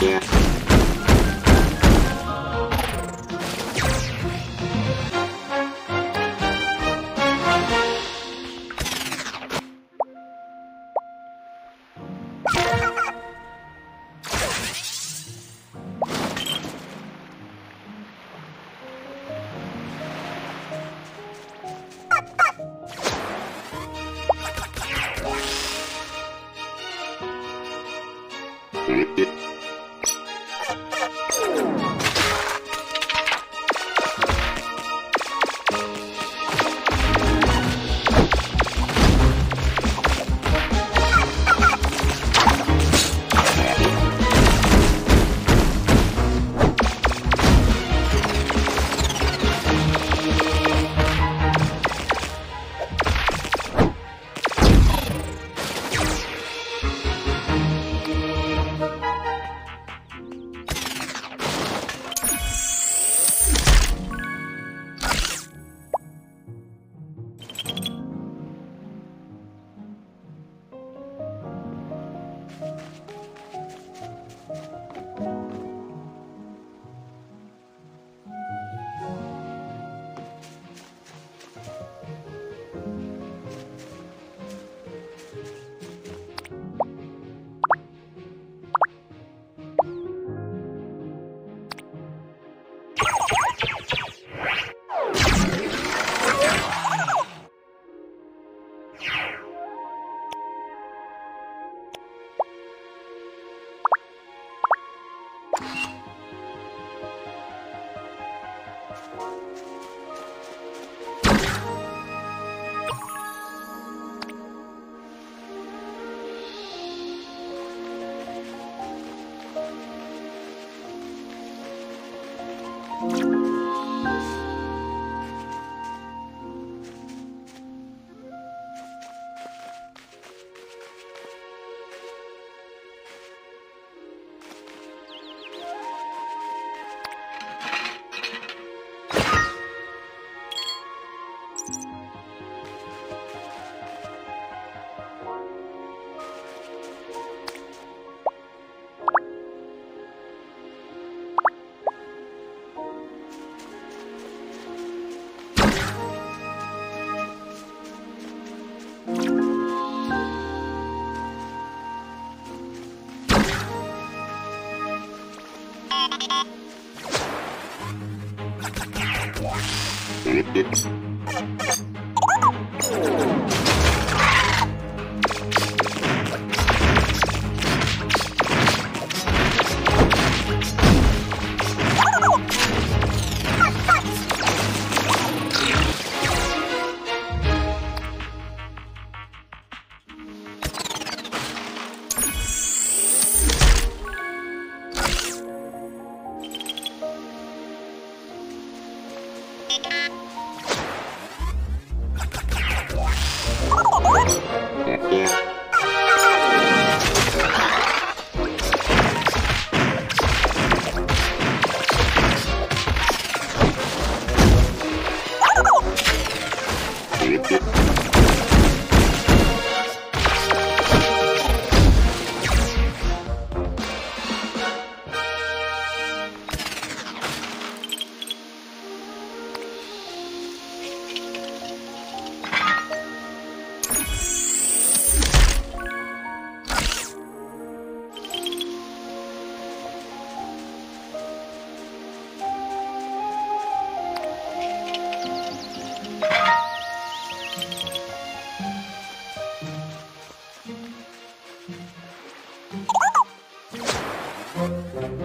Yeah.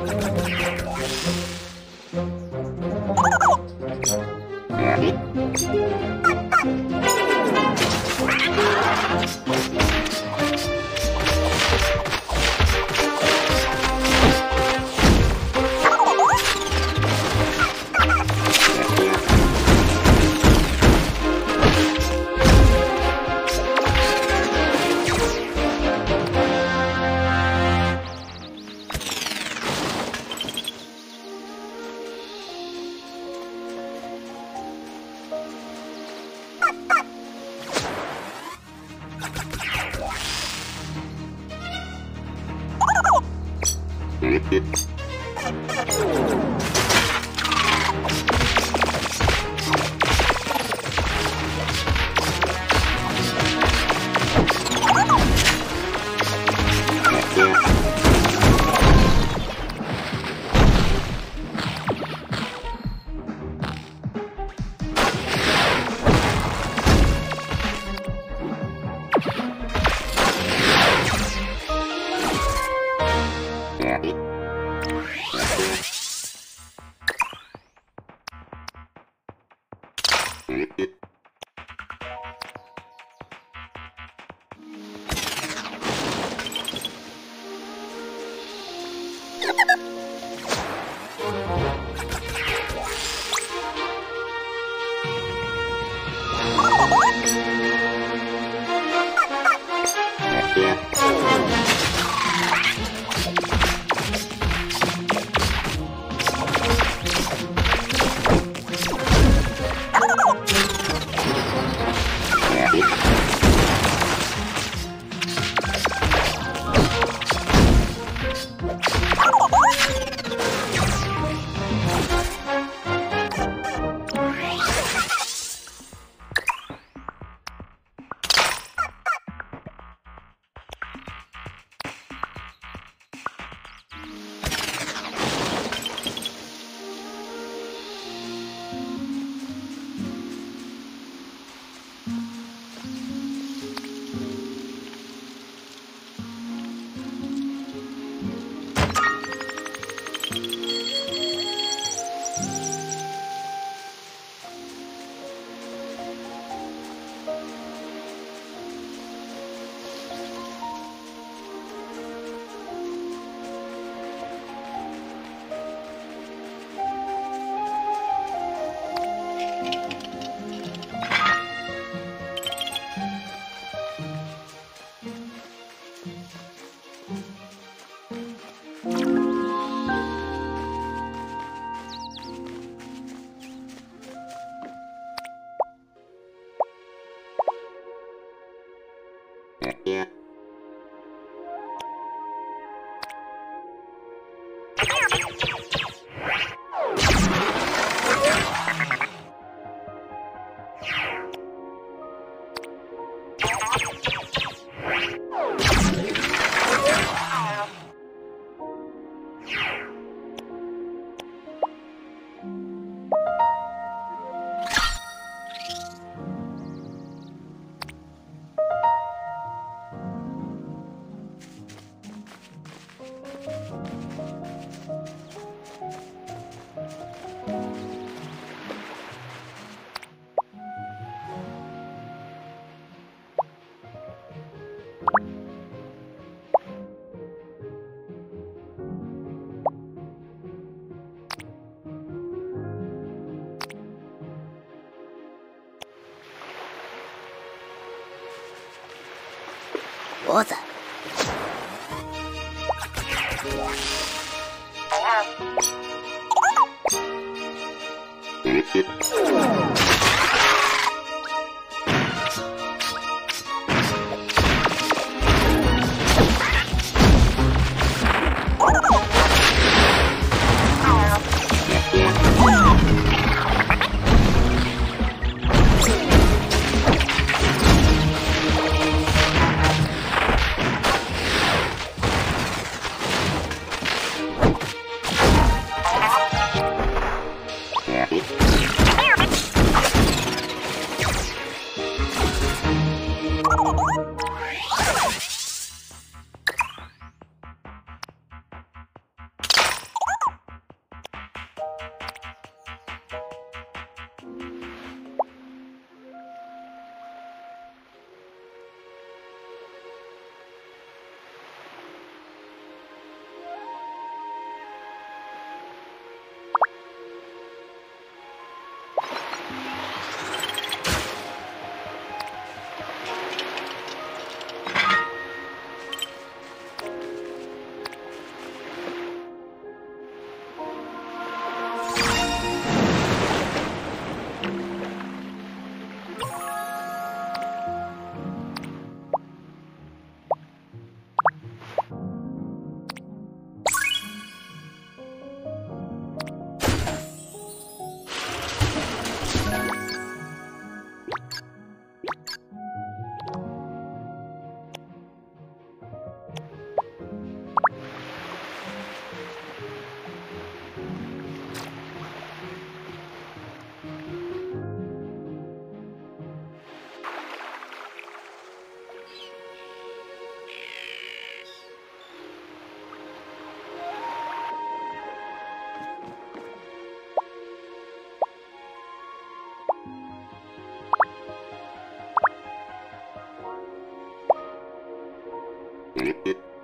Thank you. Yeah. 子。Instagram. You